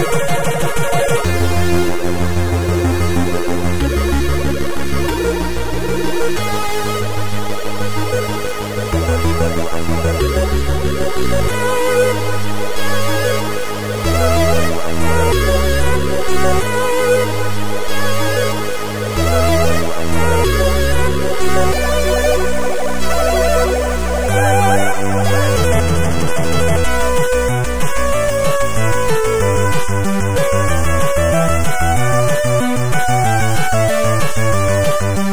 You. Thank you.